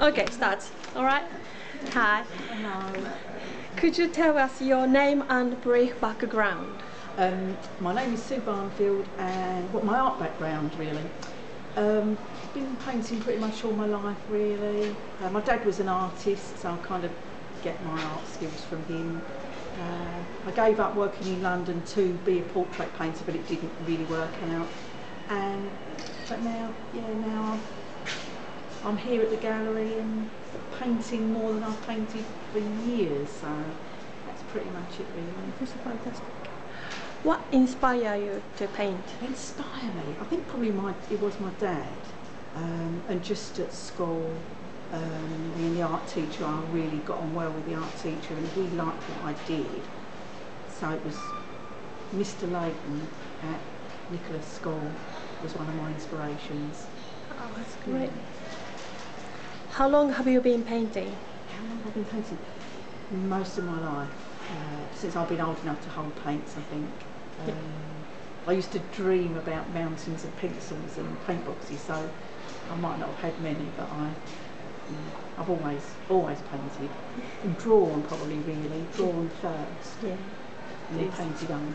Okay, start. All right. Hi. Could you tell us your name and brief background? Um, my name is Sue Barnfield and what my art background really. Um, I've been painting pretty much all my life really. Uh, my dad was an artist so I kind of get my art skills from him. Uh, I gave up working in London to be a portrait painter but it didn't really work out. And but now, yeah, now I'm, I'm here at the gallery and painting more than I've painted for years so that's pretty much it really. This is fantastic. What inspired you to paint? inspire me. I think probably my it was my dad, um, and just at school, um, me and the art teacher, I really got on well with the art teacher, and he liked what I did. So it was Mr. Layton at Nicholas School was one of my inspirations. Oh, that's great. How long have you been painting? How long have I been painting? Most of my life, uh, since I've been old enough to hold paints, I think. Um, I used to dream about mountains of pencils and paint boxes, so I might not have had many, but I, mm, I've always, always painted. And drawn probably really, drawn first, Yeah. and then painted over.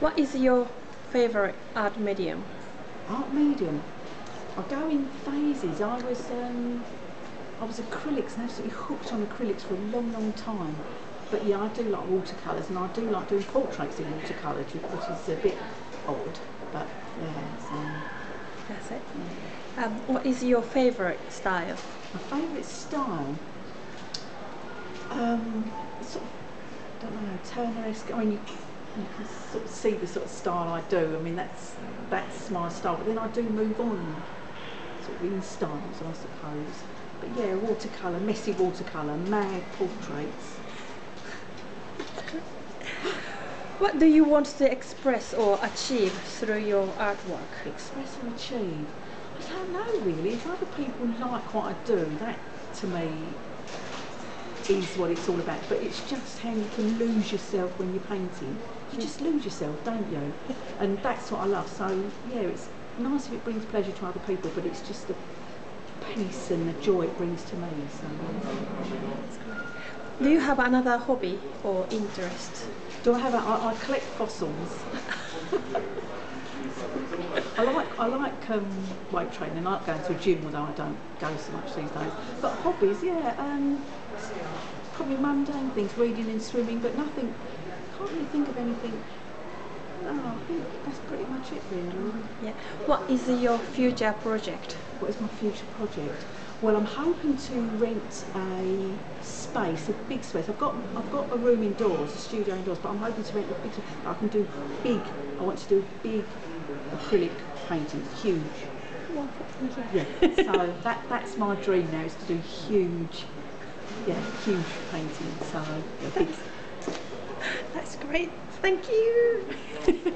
What is your favorite art medium? Art medium. I go in phases. I was um, I was acrylics and absolutely hooked on acrylics for a long, long time. But yeah, I do like watercolours and I do like doing portraits in watercolours, which is a bit odd. But yeah, so That's it. Um, what is your favorite style? my favourite style. Um, sort of, don't know, Turner-esque. I mean, you, you can sort of see the sort of style I do. I mean, that's that's my style. But then I do move on, sort of in styles, I suppose. But yeah, watercolour, messy watercolour, mad portraits. What do you want to express or achieve through your artwork? Express and achieve. I don't know really. If other people like what I do, that to me is what it's all about. But it's just how you can lose yourself when you're painting. You just lose yourself, don't you? And that's what I love. So yeah, it's nice if it brings pleasure to other people, but it's just the peace and the joy it brings to me. So Do you have another hobby or interest? do I have a, I, I collect fossils. I like I like um, weight training. I like going to a gym, although I don't go so much these days. But hobbies, yeah, um, probably mundane things, reading and swimming, but nothing. Can't really think of anything. Think that's pretty much it, really. Yeah. What is your future project? What is my future project? Well, I'm hoping to rent a space, a big space. I've got I've got a room indoors, a studio indoors, but I'm hoping to rent a big. I can do big. I want to do big acrylic paintings, huge. Yeah. so that that's my dream now is to do huge, yeah, huge paintings. So yeah, big. That's great. Thank you.